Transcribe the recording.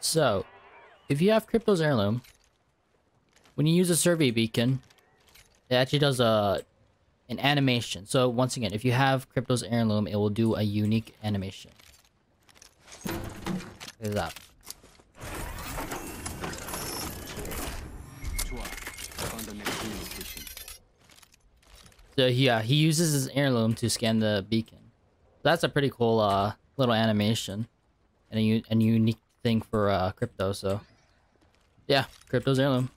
So, if you have Crypto's Heirloom, when you use a survey beacon, it actually does a an animation. So once again, if you have Crypto's Heirloom, it will do a unique animation. At that. So yeah, he uses his heirloom to scan the beacon. That's a pretty cool uh little animation, and a, u- a unique thing for uh crypto. So yeah, crypto's heirloom.